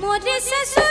Maudit, c'est.